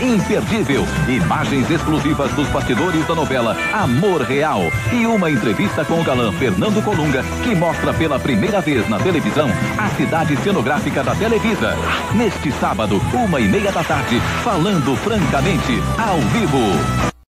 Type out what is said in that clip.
imperdível. Imagens exclusivas dos bastidores da novela Amor Real. E uma entrevista com o galã Fernando Colunga, que mostra pela primeira vez na televisão a cidade cenográfica da Televisa. Neste sábado, uma e meia da tarde, falando francamente, ao vivo.